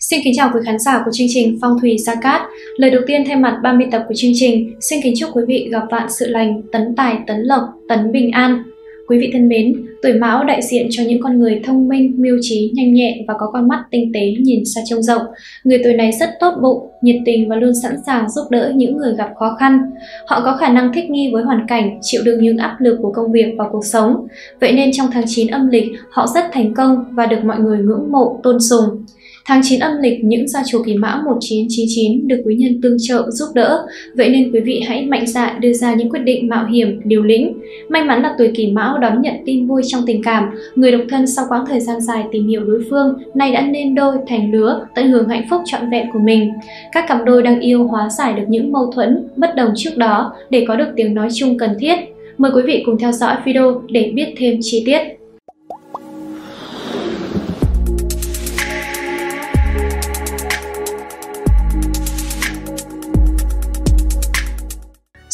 Xin kính chào quý khán giả của chương trình Phong thủy Gia Cát. Lời đầu tiên thay mặt 30 tập của chương trình, xin kính chúc quý vị gặp vạn sự lành, tấn tài, tấn lộc, tấn bình an. Quý vị thân mến, tuổi Mão đại diện cho những con người thông minh, mưu trí, nhanh nhẹn và có con mắt tinh tế nhìn xa trông rộng. Người tuổi này rất tốt bụng, nhiệt tình và luôn sẵn sàng giúp đỡ những người gặp khó khăn. Họ có khả năng thích nghi với hoàn cảnh, chịu đựng những áp lực của công việc và cuộc sống. Vậy nên trong tháng 9 âm lịch, họ rất thành công và được mọi người ngưỡng mộ, tôn sùng. Tháng 9 âm lịch, những gia chủ kỳ mão 1999 được quý nhân tương trợ giúp đỡ, vậy nên quý vị hãy mạnh dạn đưa ra những quyết định mạo hiểm, liều lĩnh. May mắn là tuổi kỳ mão đón nhận tin vui trong tình cảm, người độc thân sau quãng thời gian dài tìm hiểu đối phương, nay đã nên đôi thành lứa, tận hưởng hạnh phúc trọn vẹn của mình. Các cặp đôi đang yêu hóa giải được những mâu thuẫn, bất đồng trước đó để có được tiếng nói chung cần thiết. Mời quý vị cùng theo dõi video để biết thêm chi tiết.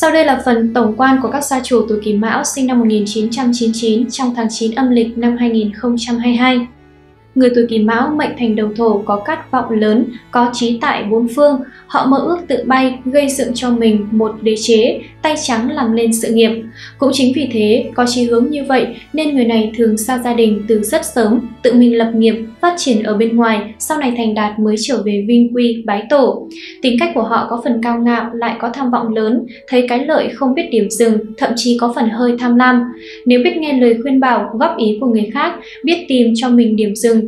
Sau đây là phần tổng quan của các gia chủ tuổi Kỷ Mão sinh năm 1999 trong tháng 9 âm lịch năm 2022. Người tuổi Kỷ Mão mệnh thành đầu thổ có cát vọng lớn, có trí tại bốn phương, họ mơ ước tự bay, gây dựng cho mình một đế chế, tay trắng làm nên sự nghiệp. Cũng chính vì thế, có chí hướng như vậy nên người này thường xa gia đình từ rất sớm, tự mình lập nghiệp, phát triển ở bên ngoài, sau này thành đạt mới trở về vinh quy, bái tổ. Tính cách của họ có phần cao ngạo, lại có tham vọng lớn, thấy cái lợi không biết điểm dừng, thậm chí có phần hơi tham lam. Nếu biết nghe lời khuyên bảo, góp ý của người khác, biết tìm cho mình điểm dừng,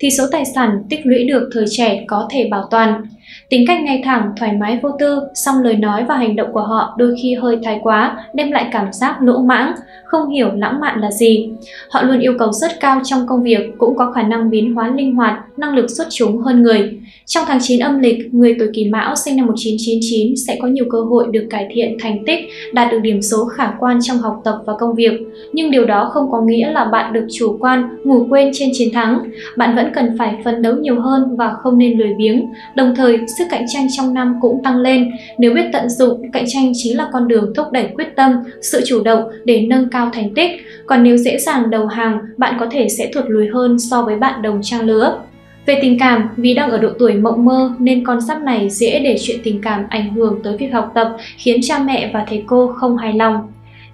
thì số tài sản tích lũy được thời trẻ có thể bảo toàn. Tính cách ngay thẳng, thoải mái vô tư, song lời nói và hành động của họ đôi khi hơi thái quá, đem lại cảm giác lỗ mãng, không hiểu lãng mạn là gì. Họ luôn yêu cầu rất cao trong công việc, cũng có khả năng biến hóa linh hoạt, năng lực xuất chúng hơn người. Trong tháng 9 âm lịch, người tuổi Kỷ Mão sinh năm 1999 sẽ có nhiều cơ hội được cải thiện thành tích, đạt được điểm số khả quan trong học tập và công việc. Nhưng điều đó không có nghĩa là bạn được chủ quan, ngủ quên trên chiến thắng. Bạn vẫn cần phải phấn đấu nhiều hơn và không nên lười biếng. Đồng thời, sức cạnh tranh trong năm cũng tăng lên. Nếu biết tận dụng, cạnh tranh chính là con đường thúc đẩy quyết tâm, sự chủ động để nâng cao thành tích. Còn nếu dễ dàng đầu hàng, bạn có thể sẽ thụt lùi hơn so với bạn đồng trang lứa. Về tình cảm, vì đang ở độ tuổi mộng mơ nên con sắp này dễ để chuyện tình cảm ảnh hưởng tới việc học tập, khiến cha mẹ và thầy cô không hài lòng.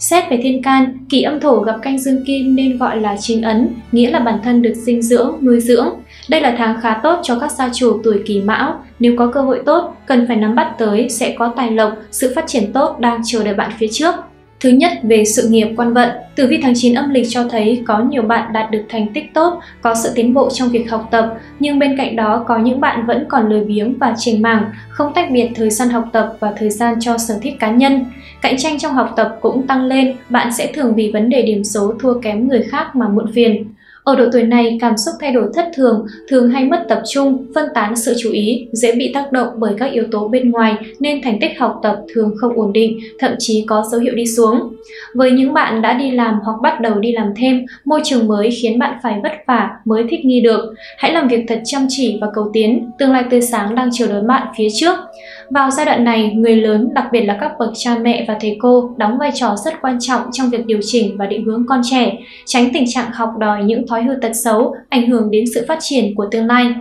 Xét về thiên can, kỳ âm thổ gặp canh dương kim nên gọi là chính ấn, nghĩa là bản thân được dinh dưỡng, nuôi dưỡng. Đây là tháng khá tốt cho các gia chủ tuổi kỷ mão. Nếu có cơ hội tốt, cần phải nắm bắt tới sẽ có tài lộc, sự phát triển tốt đang chờ đợi bạn phía trước. Thứ nhất về sự nghiệp quan vận, tử vi tháng 9 âm lịch cho thấy có nhiều bạn đạt được thành tích tốt, có sự tiến bộ trong việc học tập, nhưng bên cạnh đó có những bạn vẫn còn lười biếng và chềnh mảng, không tách biệt thời gian học tập và thời gian cho sở thích cá nhân. Cạnh tranh trong học tập cũng tăng lên, bạn sẽ thường vì vấn đề điểm số thua kém người khác mà muộn phiền. Ở độ tuổi này, cảm xúc thay đổi thất thường, thường hay mất tập trung, phân tán sự chú ý, dễ bị tác động bởi các yếu tố bên ngoài nên thành tích học tập thường không ổn định, thậm chí có dấu hiệu đi xuống. Với những bạn đã đi làm hoặc bắt đầu đi làm thêm, môi trường mới khiến bạn phải vất vả mới thích nghi được. Hãy làm việc thật chăm chỉ và cầu tiến, tương lai tươi sáng đang chờ đón bạn phía trước. Vào giai đoạn này, người lớn, đặc biệt là các bậc cha mẹ và thầy cô, đóng vai trò rất quan trọng trong việc điều chỉnh và định hướng con trẻ, tránh tình trạng học đòi những thói hư tật xấu, ảnh hưởng đến sự phát triển của tương lai.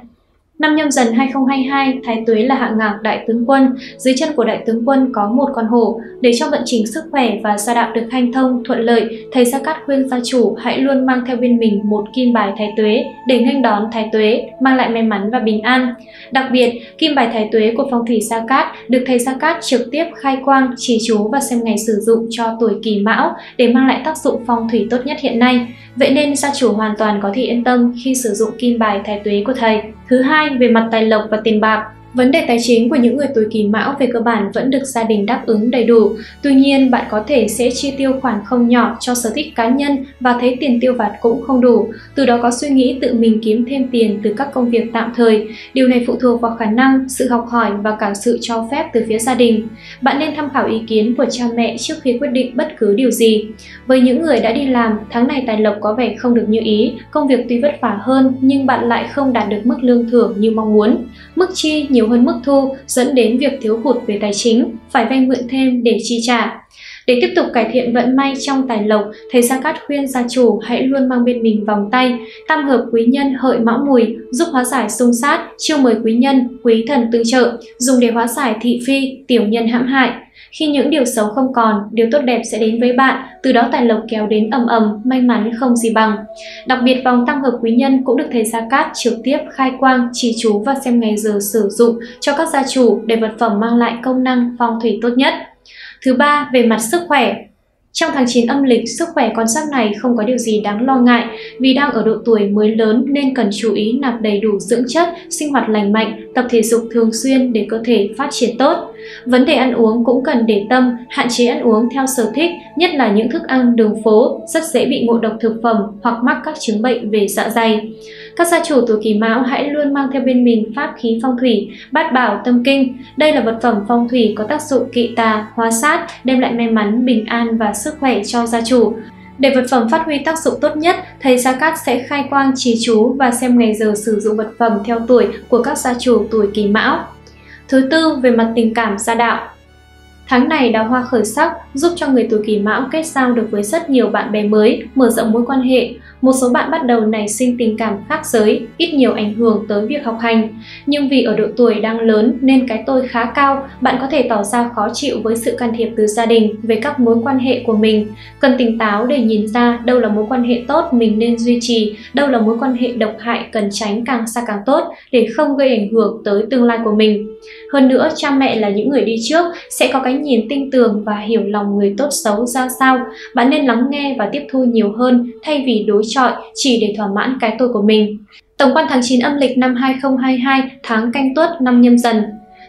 Năm nhâm dần 2022, Thái Tuế là hạng ngạc đại tướng quân, dưới chân của đại tướng quân có một con hổ. Để cho vận trình sức khỏe và gia đạo được hanh thông, thuận lợi, thầy Gia Cát khuyên gia chủ hãy luôn mang theo bên mình một kim bài Thái Tuế để nghênh đón Thái Tuế, mang lại may mắn và bình an. Đặc biệt, kim bài Thái Tuế của phong thủy Gia Cát được thầy Gia Cát trực tiếp khai quang, chỉ chú và xem ngày sử dụng cho tuổi Kỷ Mão để mang lại tác dụng phong thủy tốt nhất hiện nay. Vậy nên gia chủ hoàn toàn có thể yên tâm khi sử dụng kim bài Thái Tuế của thầy. Thứ hai, về mặt tài lộc và tiền bạc. Vấn đề tài chính của những người tuổi kỷ mão về cơ bản vẫn được gia đình đáp ứng đầy đủ. Tuy nhiên, bạn có thể sẽ chi tiêu khoản không nhỏ cho sở thích cá nhân và thấy tiền tiêu vặt cũng không đủ. Từ đó có suy nghĩ tự mình kiếm thêm tiền từ các công việc tạm thời. Điều này phụ thuộc vào khả năng, sự học hỏi và cả sự cho phép từ phía gia đình. Bạn nên tham khảo ý kiến của cha mẹ trước khi quyết định bất cứ điều gì. Với những người đã đi làm, tháng này tài lộc có vẻ không được như ý, công việc tuy vất vả hơn nhưng bạn lại không đạt được mức lương thưởng như mong muốn. Mức chi nhiều nhiều hơn mức thu dẫn đến việc thiếu hụt về tài chính, phải vay mượn thêm để chi trả. Để tiếp tục cải thiện vận may trong tài lộc, thầy Gia Cát khuyên gia chủ hãy luôn mang bên mình vòng tay, tam hợp quý nhân hợi mão mùi, giúp hóa giải xung sát, chiêu mời quý nhân, quý thần tương trợ, dùng để hóa giải thị phi, tiểu nhân hãm hại. Khi những điều xấu không còn, điều tốt đẹp sẽ đến với bạn, từ đó tài lộc kéo đến ầm ầm, may mắn không gì bằng. Đặc biệt vòng tam hợp quý nhân cũng được thầy Gia Cát trực tiếp khai quang, chỉ chú và xem ngày giờ sử dụng cho các gia chủ để vật phẩm mang lại công năng phong thủy tốt nhất. Thứ ba, về mặt sức khỏe, trong tháng 9 âm lịch, sức khỏe con giáp này không có điều gì đáng lo ngại vì đang ở độ tuổi mới lớn nên cần chú ý nạp đầy đủ dưỡng chất, sinh hoạt lành mạnh, tập thể dục thường xuyên để cơ thể phát triển tốt. Vấn đề ăn uống cũng cần để tâm, hạn chế ăn uống theo sở thích, nhất là những thức ăn đường phố rất dễ bị ngộ độc thực phẩm hoặc mắc các chứng bệnh về dạ dày. Các gia chủ tuổi Kỷ Mão hãy luôn mang theo bên mình pháp khí phong thủy, bát bảo tâm kinh. Đây là vật phẩm phong thủy có tác dụng kỵ tà, hóa sát, đem lại may mắn, bình an và sức khỏe cho gia chủ. Để vật phẩm phát huy tác dụng tốt nhất, thầy Gia Cát sẽ khai quang trì chú và xem ngày giờ sử dụng vật phẩm theo tuổi của các gia chủ tuổi Kỷ Mão. Thứ tư, về mặt tình cảm gia đạo. Tháng này đào hoa khởi sắc giúp cho người tuổi Kỷ Mão kết giao được với rất nhiều bạn bè mới, mở rộng mối quan hệ, một số bạn bắt đầu nảy sinh tình cảm khác giới, ít nhiều ảnh hưởng tới việc học hành. Nhưng vì ở độ tuổi đang lớn nên cái tôi khá cao, bạn có thể tỏ ra khó chịu với sự can thiệp từ gia đình về các mối quan hệ của mình. Cần tỉnh táo để nhìn ra đâu là mối quan hệ tốt mình nên duy trì, đâu là mối quan hệ độc hại cần tránh càng xa càng tốt để không gây ảnh hưởng tới tương lai của mình. Hơn nữa, cha mẹ là những người đi trước sẽ có cái nhìn tinh tường và hiểu lòng người tốt xấu ra sao. Bạn nên lắng nghe và tiếp thu nhiều hơn thay vì đối chọi chỉ để thỏa mãn cái tôi của mình. Tổng quan tháng 9 âm lịch năm 2022, tháng canh tuất năm nhâm dần.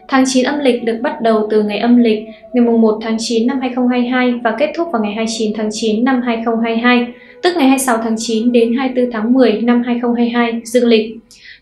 Tháng 9 âm lịch được bắt đầu từ ngày âm lịch ngày 1 tháng 9 năm 2022 và kết thúc vào ngày 29 tháng 9 năm 2022, tức ngày 26 tháng 9 đến 24 tháng 10 năm 2022 dương lịch.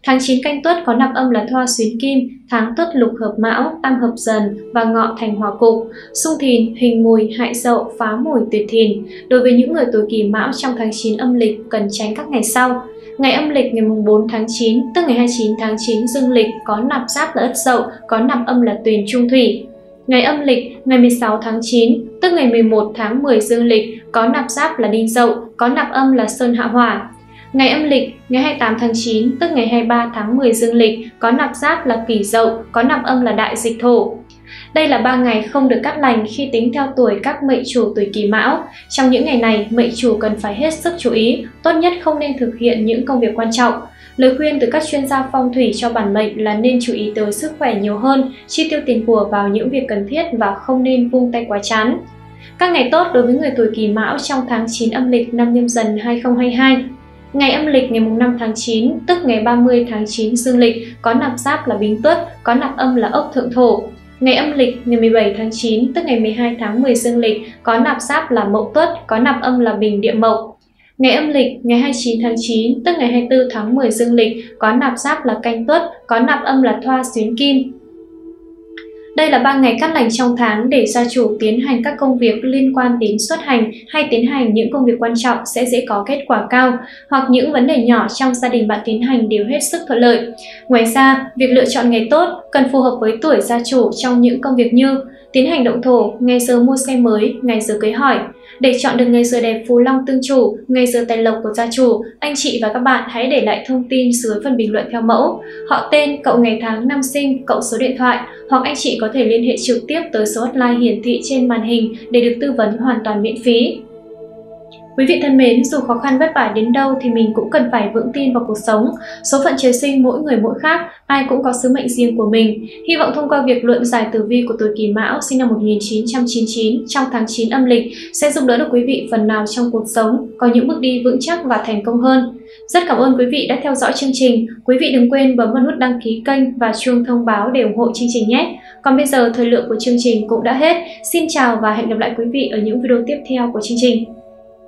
Tháng 9 canh tuất có nạp âm là thoa xuyến kim, tháng tuất lục hợp mão, tam hợp dần và ngọ thành hòa cục, xung thìn, hình mùi, hại dậu, phá mùi, tuyệt thìn. Đối với những người tuổi kỷ mão trong tháng 9 âm lịch cần tránh các ngày sau. Ngày âm lịch ngày 4 tháng 9, tức ngày 29 tháng 9 dương lịch có nạp giáp là ất dậu, có nạp âm là tuyền trung thủy. Ngày âm lịch ngày 16 tháng 9, tức ngày 11 tháng 10 dương lịch có nạp giáp là đinh dậu, có nạp âm là sơn hạ hỏa. Ngày âm lịch, ngày 28 tháng 9, tức ngày 23 tháng 10 dương lịch, có nạp giáp là kỷ dậu, có nạp âm là đại dịch thổ. Đây là 3 ngày không được cắt lành khi tính theo tuổi các mệnh chủ tuổi kỷ mão. Trong những ngày này, mệnh chủ cần phải hết sức chú ý, tốt nhất không nên thực hiện những công việc quan trọng. Lời khuyên từ các chuyên gia phong thủy cho bản mệnh là nên chú ý tới sức khỏe nhiều hơn, chi tiêu tiền của vào những việc cần thiết và không nên vung tay quá chán. Các ngày tốt đối với người tuổi kỷ mão trong tháng 9 âm lịch năm nhâm dần 2022 Ngày âm lịch ngày 5 tháng 9, tức ngày 30 tháng 9 dương lịch, có nạp giáp là Bính Tuất, có nạp âm là Ốc Thượng Thổ. Ngày âm lịch ngày 17 tháng 9, tức ngày 12 tháng 10 dương lịch, có nạp giáp là Mậu Tuất, có nạp âm là Bình Địa Mộc. Ngày âm lịch ngày 29 tháng 9, tức ngày 24 tháng 10 dương lịch, có nạp giáp là Canh Tuất, có nạp âm là Thoa Xuyến Kim. Đây là 3 ngày cắt lành trong tháng để gia chủ tiến hành các công việc liên quan đến xuất hành hay tiến hành những công việc quan trọng sẽ dễ có kết quả cao, hoặc những vấn đề nhỏ trong gia đình bạn tiến hành đều hết sức thuận lợi. Ngoài ra, việc lựa chọn ngày tốt cần phù hợp với tuổi gia chủ trong những công việc như tiến hành động thổ, ngày giờ mua xe mới, ngày giờ cưới hỏi. Để chọn được ngày giờ đẹp phù long tương chủ, ngày giờ tài lộc của gia chủ, anh chị và các bạn hãy để lại thông tin dưới phần bình luận theo mẫu, họ tên, cậu ngày tháng năm sinh, cậu số điện thoại, hoặc anh chị có thể liên hệ trực tiếp tới số hotline hiển thị trên màn hình để được tư vấn hoàn toàn miễn phí. Quý vị thân mến, dù khó khăn vất vả đến đâu thì mình cũng cần phải vững tin vào cuộc sống. Số phận trời sinh mỗi người mỗi khác, ai cũng có sứ mệnh riêng của mình. Hy vọng thông qua việc luận giải tử vi của tuổi Kỷ Mão sinh năm 1999 trong tháng 9 âm lịch sẽ giúp đỡ được quý vị phần nào trong cuộc sống, có những bước đi vững chắc và thành công hơn. Rất cảm ơn quý vị đã theo dõi chương trình. Quý vị đừng quên bấm vào nút đăng ký kênh và chuông thông báo để ủng hộ chương trình nhé. Còn bây giờ thời lượng của chương trình cũng đã hết. Xin chào và hẹn gặp lại quý vị ở những video tiếp theo của chương trình.